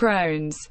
Crohn's